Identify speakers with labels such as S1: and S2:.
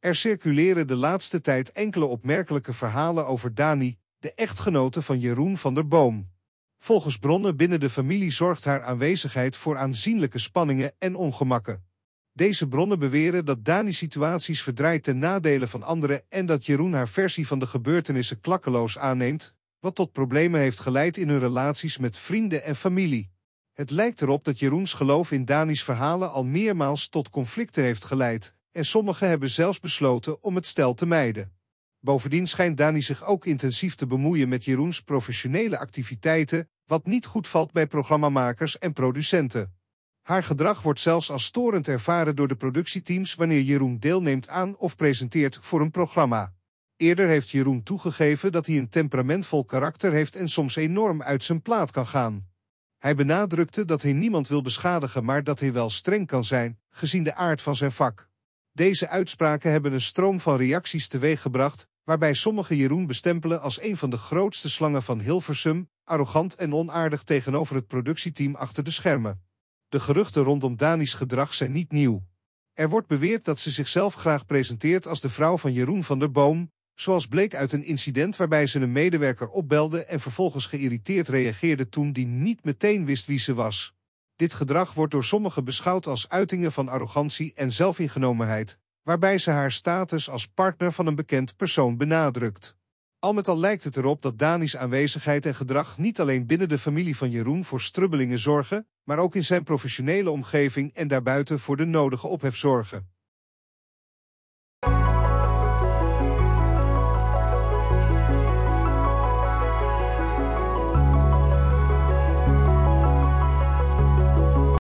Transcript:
S1: Er circuleren de laatste tijd enkele opmerkelijke verhalen over Dani, de echtgenote van Jeroen van der Boom. Volgens bronnen binnen de familie zorgt haar aanwezigheid voor aanzienlijke spanningen en ongemakken. Deze bronnen beweren dat Dani situaties verdraait ten nadele van anderen en dat Jeroen haar versie van de gebeurtenissen klakkeloos aanneemt, wat tot problemen heeft geleid in hun relaties met vrienden en familie. Het lijkt erop dat Jeroens geloof in Dani's verhalen al meermaals tot conflicten heeft geleid, en sommigen hebben zelfs besloten om het stel te mijden. Bovendien schijnt Dani zich ook intensief te bemoeien met Jeroens professionele activiteiten, wat niet goed valt bij programmamakers en producenten. Haar gedrag wordt zelfs als storend ervaren door de productieteams wanneer Jeroen deelneemt aan of presenteert voor een programma. Eerder heeft Jeroen toegegeven dat hij een temperamentvol karakter heeft en soms enorm uit zijn plaat kan gaan. Hij benadrukte dat hij niemand wil beschadigen, maar dat hij wel streng kan zijn, gezien de aard van zijn vak. Deze uitspraken hebben een stroom van reacties teweeggebracht, waarbij sommigen Jeroen bestempelen als een van de grootste slangen van Hilversum, arrogant en onaardig tegenover het productieteam achter de schermen. De geruchten rondom Dani's gedrag zijn niet nieuw. Er wordt beweerd dat ze zichzelf graag presenteert als de vrouw van Jeroen van der Boom, zoals bleek uit een incident waarbij ze een medewerker opbelde en vervolgens geïrriteerd reageerde toen die niet meteen wist wie ze was. Dit gedrag wordt door sommigen beschouwd als uitingen van arrogantie en zelfingenomenheid, waarbij ze haar status als partner van een bekend persoon benadrukt. Al met al lijkt het erop dat Dani's aanwezigheid en gedrag niet alleen binnen de familie van Jeroen voor strubbelingen zorgen, maar ook in zijn professionele omgeving en daarbuiten voor de nodige ophef zorgen.